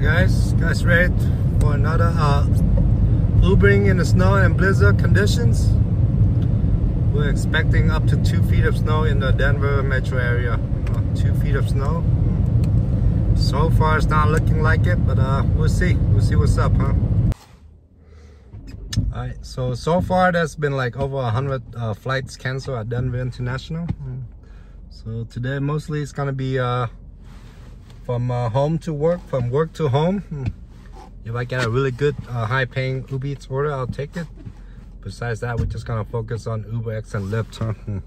guys, guys ready for another uh, Ubering in the snow and blizzard conditions. We're expecting up to two feet of snow in the Denver metro area. Uh, two feet of snow. So far it's not looking like it, but uh, we'll see. We'll see what's up, huh? Alright, so so far there's been like over a hundred uh, flights canceled at Denver International. So today mostly it's gonna be uh, from uh, home to work, from work to home. Hmm. If I get a really good uh, high paying Uber Eats order, I'll take it. Besides that, we're just gonna focus on UberX and Lyft. Huh? Hmm.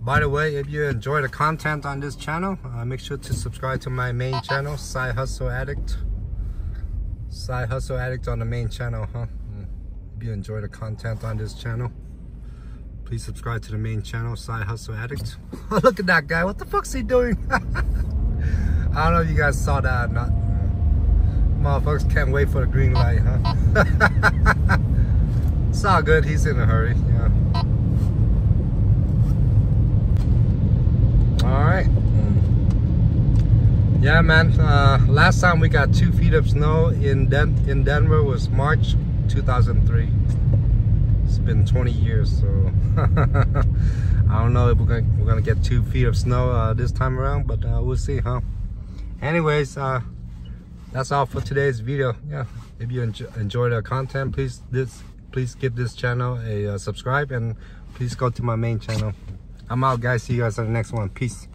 By the way, if you enjoy the content on this channel, uh, make sure to subscribe to my main channel, Side Hustle Addict. Side Hustle Addict on the main channel, huh? Hmm. If you enjoy the content on this channel, please subscribe to the main channel, Side Hustle Addict. Look at that guy, what the fuck's he doing? I don't know if you guys saw that or not. Motherfuckers can't wait for the green light, huh? it's all good, he's in a hurry, yeah. Alright. Yeah, man, uh, last time we got two feet of snow in, Den in Denver was March 2003. It's been 20 years, so I don't know if we're gonna, we're gonna get two feet of snow uh, this time around, but uh, we'll see, huh? anyways uh that's all for today's video. Yeah if you enjoy, enjoy the content please this please give this channel a uh, subscribe and please go to my main channel. I'm out guys. See you guys on the next one. Peace